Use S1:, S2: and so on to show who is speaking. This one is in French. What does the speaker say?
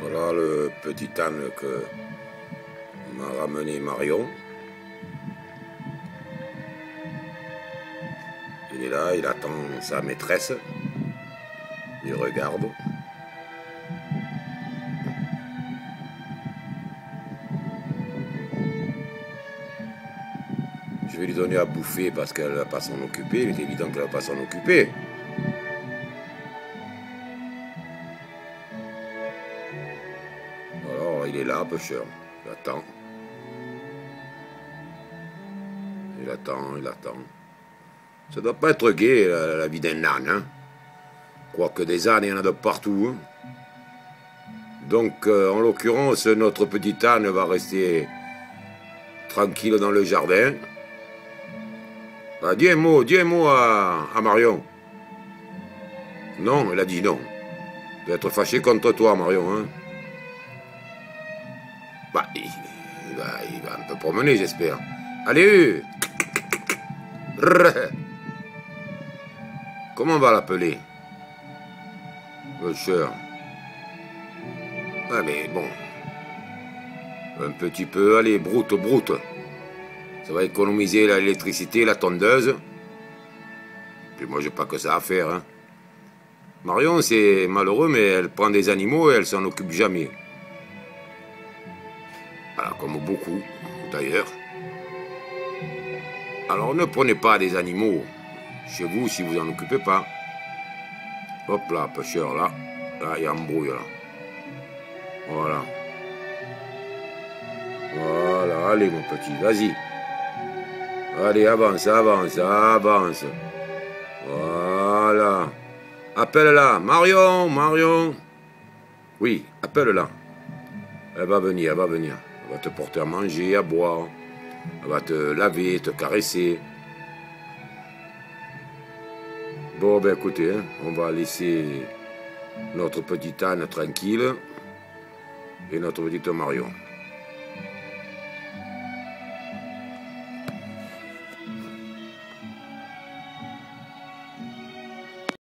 S1: Voilà le petit âne que m'a ramené Marion. Il est là, il attend sa maîtresse. Il regarde. Je vais lui donner à bouffer parce qu'elle ne va pas s'en occuper. Il est évident qu'elle ne va pas s'en occuper. Il est là, pêcheur. Il attend. Il attend, il attend. Ça doit pas être gai, la, vie d'un âne. Hein. Quoique des ânes, il y en a de partout. Hein. Donc, euh, en l'occurrence, notre petit âne va rester tranquille dans le jardin. Bah, dis un mot, dis un mot à, Marion. Non, elle a dit non. Elle être fâché contre toi, Marion. Hein. Bah, il, va, il va un peu promener, j'espère. Allez, Comment on va l'appeler? Le cher. Ah mais bon. Un petit peu, allez, broute, broute. Ça va économiser l'électricité, la tondeuse. Puis moi, j'ai pas que ça à faire. Hein. Marion, c'est malheureux, mais elle prend des animaux et elle s'en occupe jamais. Voilà, comme beaucoup, d'ailleurs. Alors ne prenez pas des animaux chez vous si vous n'en occupez pas. Hop là, pêcheur, là. Là, il y a embrouille, là. Voilà. Voilà, allez mon petit, vas-y. Allez, avance, avance, avance. Voilà. Appelle-la. Marion, Marion. Oui, appelle-la. Elle va venir, elle va venir. Elle va te porter à manger, à boire. Elle va te laver, te caresser. Bon, ben écoutez, hein, on va laisser notre petite Anne tranquille et notre petite Marion.